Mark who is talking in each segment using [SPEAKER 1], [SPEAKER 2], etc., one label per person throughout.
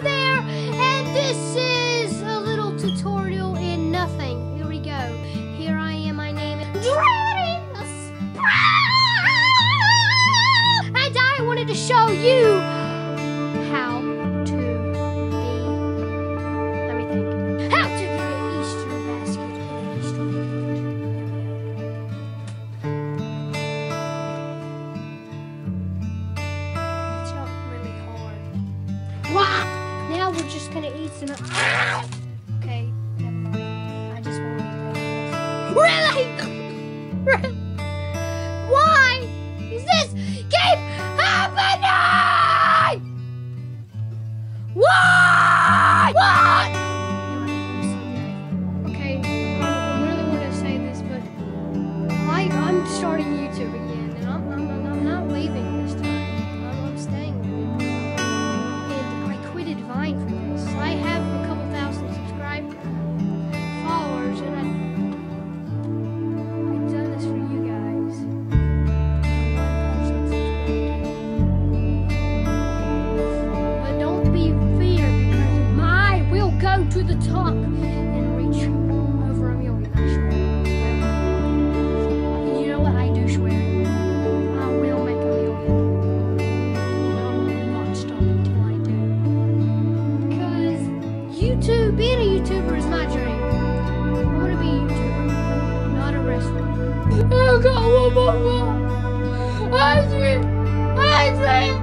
[SPEAKER 1] there, Okay. I just want to Really? Really? Why is this keep happening? Why? Why? Okay, I really want to say this, but I, I'm starting to the top and reach over. I swear. And you know what? I do swear. I will make a million. And I will not stop until I do. Because YouTube, being a YouTuber is my dream. I want to be a YouTuber, not a wrestler. I got one more. I dream. I dream.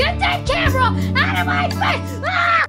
[SPEAKER 1] Get that camera out of my face! Ah!